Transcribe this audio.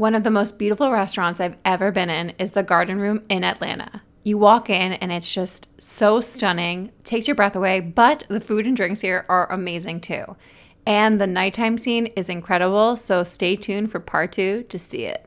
One of the most beautiful restaurants I've ever been in is the Garden Room in Atlanta. You walk in and it's just so stunning, takes your breath away, but the food and drinks here are amazing too. And the nighttime scene is incredible, so stay tuned for part two to see it.